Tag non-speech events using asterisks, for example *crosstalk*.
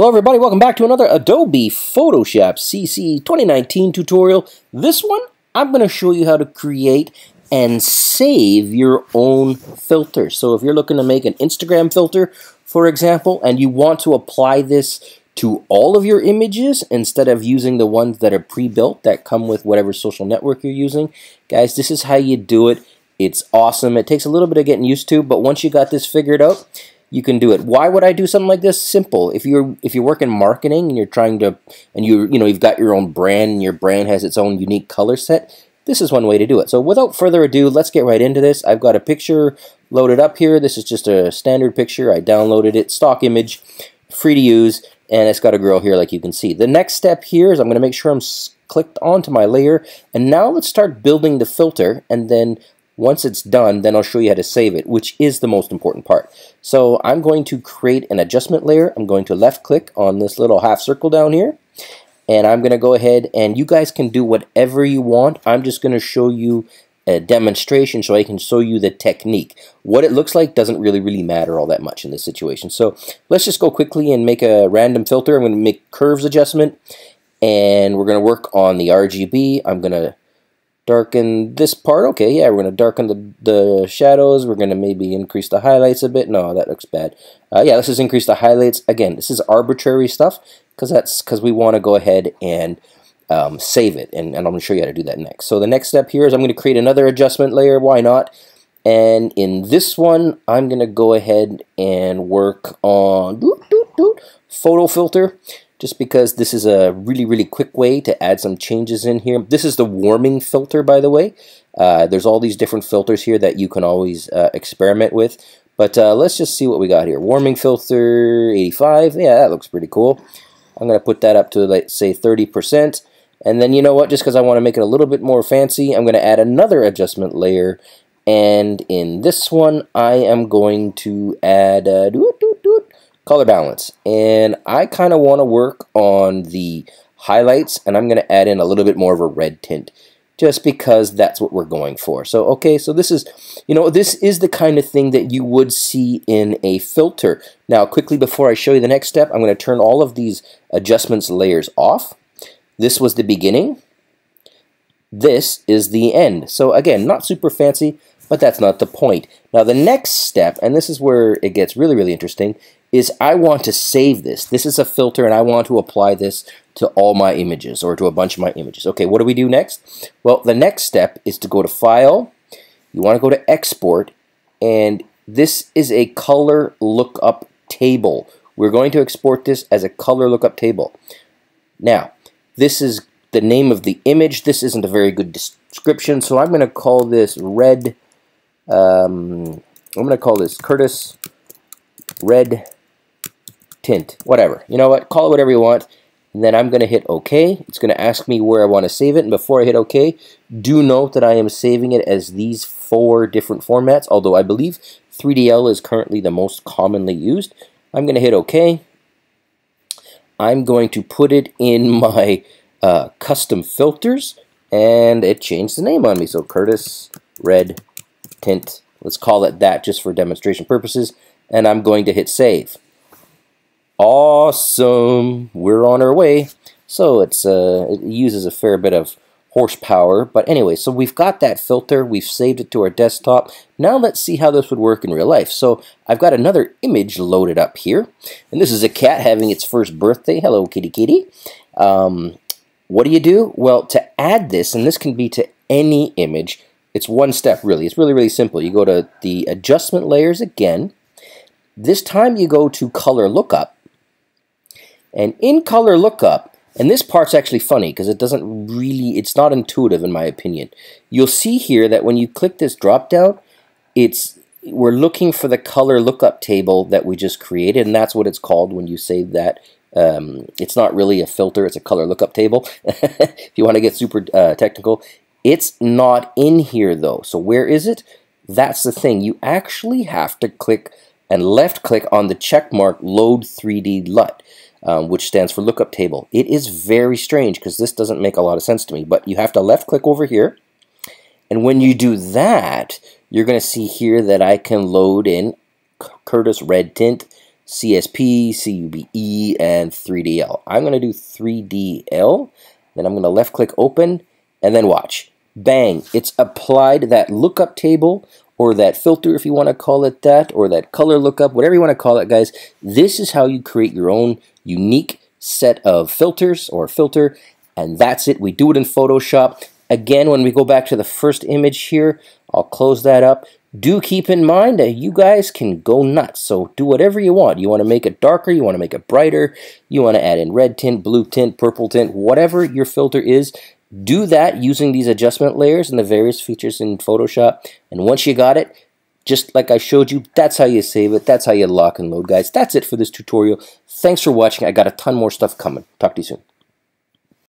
Hello everybody, welcome back to another Adobe Photoshop CC 2019 tutorial. This one, I'm going to show you how to create and save your own filter. So if you're looking to make an Instagram filter, for example, and you want to apply this to all of your images instead of using the ones that are pre-built that come with whatever social network you're using, guys, this is how you do it. It's awesome. It takes a little bit of getting used to, but once you got this figured out, you can do it. Why would I do something like this? Simple. If you're if you work in marketing and you're trying to and you you know you've got your own brand and your brand has its own unique color set, this is one way to do it. So without further ado, let's get right into this. I've got a picture loaded up here. This is just a standard picture. I downloaded it, stock image, free to use, and it's got a girl here like you can see. The next step here is I'm going to make sure I'm clicked onto my layer, and now let's start building the filter, and then once it's done, then I'll show you how to save it, which is the most important part. So I'm going to create an adjustment layer. I'm going to left click on this little half circle down here. And I'm going to go ahead and you guys can do whatever you want. I'm just going to show you a demonstration so I can show you the technique. What it looks like doesn't really, really matter all that much in this situation. So let's just go quickly and make a random filter. I'm going to make curves adjustment and we're going to work on the RGB. I'm going to darken this part. Okay, yeah, we're going to darken the, the shadows. We're going to maybe increase the highlights a bit. No, that looks bad. Uh, yeah, let's just increase the highlights. Again, this is arbitrary stuff because that's because we want to go ahead and um, save it. And, and I'm going to show you how to do that next. So the next step here is I'm going to create another adjustment layer. Why not? And in this one, I'm going to go ahead and work on doot, doot, doot, photo filter just because this is a really, really quick way to add some changes in here. This is the warming filter, by the way. Uh, there's all these different filters here that you can always uh, experiment with. But uh, let's just see what we got here. Warming filter 85. Yeah, that looks pretty cool. I'm going to put that up to, let's say, 30%. And then, you know what, just because I want to make it a little bit more fancy, I'm going to add another adjustment layer. And in this one, I am going to add... Uh, doo -doo color balance. And I kind of want to work on the highlights and I'm going to add in a little bit more of a red tint just because that's what we're going for. So, okay, so this is, you know, this is the kind of thing that you would see in a filter. Now, quickly before I show you the next step, I'm going to turn all of these adjustments layers off. This was the beginning. This is the end. So again, not super fancy, but that's not the point. Now the next step, and this is where it gets really, really interesting, is I want to save this. This is a filter and I want to apply this to all my images or to a bunch of my images. Okay, what do we do next? Well, the next step is to go to File. You want to go to Export and this is a color lookup table. We're going to export this as a color lookup table. Now, this is the name of the image. This isn't a very good description, so I'm going to call this red. Um, I'm going to call this Curtis red tint, whatever. You know what? Call it whatever you want. And then I'm going to hit OK. It's going to ask me where I want to save it. And before I hit OK, do note that I am saving it as these four different formats, although I believe 3DL is currently the most commonly used. I'm going to hit OK. I'm going to put it in *laughs* my uh, custom filters, and it changed the name on me. So Curtis Red Tint. Let's call it that just for demonstration purposes. And I'm going to hit save. Awesome. We're on our way. So it's uh, it uses a fair bit of horsepower. But anyway, so we've got that filter. We've saved it to our desktop. Now let's see how this would work in real life. So I've got another image loaded up here. And this is a cat having its first birthday. Hello, kitty kitty. Um, what do you do? Well, to add this, and this can be to any image, it's one step really. It's really, really simple. You go to the adjustment layers again. This time you go to color lookup and in color lookup, and this part's actually funny because it doesn't really, it's not intuitive in my opinion. You'll see here that when you click this drop down, it's we're looking for the color lookup table that we just created, and that's what it's called when you save that. Um, it's not really a filter, it's a color lookup table. *laughs* if you want to get super uh, technical. It's not in here though. So where is it? That's the thing. You actually have to click and left click on the check mark load 3D LUT um, which stands for lookup table. It is very strange because this doesn't make a lot of sense to me, but you have to left click over here. And when you do that, you're going to see here that I can load in Curtis Red Tint CSP, CUBE, and 3DL. I'm going to do 3DL, then I'm going to left click open, and then watch. Bang, it's applied that lookup table or that filter if you want to call it that, or that color lookup, whatever you want to call it, guys. This is how you create your own unique set of filters or filter, and that's it. We do it in Photoshop. Again, when we go back to the first image here, I'll close that up. Do keep in mind that you guys can go nuts, so do whatever you want. You want to make it darker, you want to make it brighter, you want to add in red tint, blue tint, purple tint, whatever your filter is, do that using these adjustment layers and the various features in Photoshop. And once you got it, just like I showed you, that's how you save it. That's how you lock and load, guys. That's it for this tutorial. Thanks for watching. I got a ton more stuff coming. Talk to you soon.